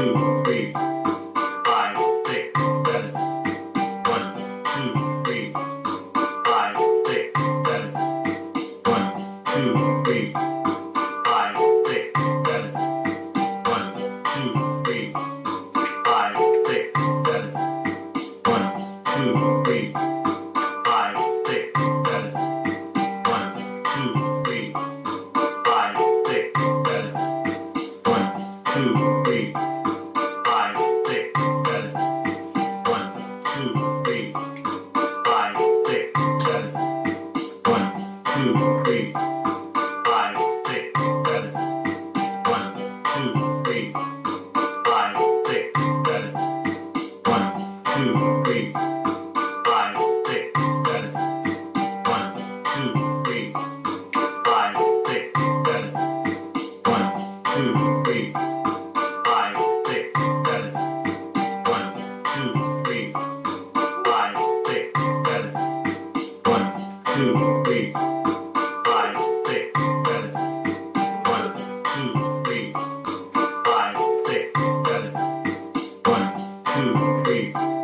two, three, five, six, seven. One, two, three, five, six, seven. One, two, three, five, six, seven. One, two, three, five, six, seven. One, two, three. Two, three, five, six, seven. One, two, three, five, six, seven. One, two, three, five, six, seven. One, two, three, five, six, seven. One, two, three, five, six, seven. One, two, three, five, six, seven. One, two, three, two, three,